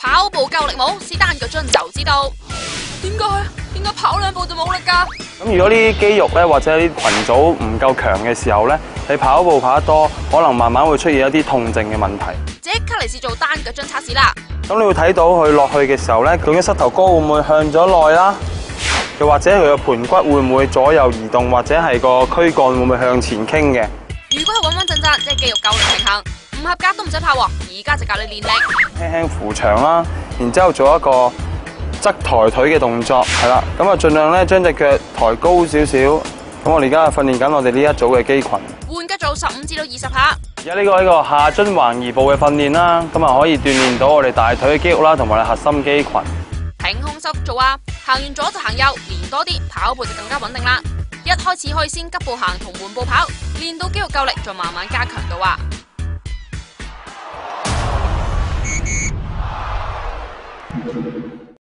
跑步够力冇？试单脚樽就知道。点解？点解跑两步就冇力噶？咁如果啲肌肉咧或者啲群组唔够强嘅时候咧，你跑步跑得多，可能慢慢会出现一啲痛症嘅问题。即刻嚟试做单脚樽测试啦。咁你会睇到佢落去嘅时候咧，佢嘅膝头哥会唔会向咗内啦？又或者佢嘅盆骨会唔会左右移动，或者系个躯干会唔会向前倾嘅？如果稳稳阵正，即系肌肉够力平衡。唔合格都唔使怕，而家就教你练力，轻轻扶墙啦，然之后做一个侧抬腿嘅动作，系啦，咁啊尽量咧将只脚抬高少少，咁我哋而家训练紧我哋呢一组嘅肌群，换吉做十五至到二十下，而家呢个呢个下蹲横移步嘅训练啦，咁啊可以锻炼到我哋大腿嘅肌肉啦，同埋核心肌群，挺胸收腹做啊，行完左就行右，练多啲，跑步就更加稳定啦。一开始可以先急步行同缓步跑，练到肌肉够力再慢慢加强到啊。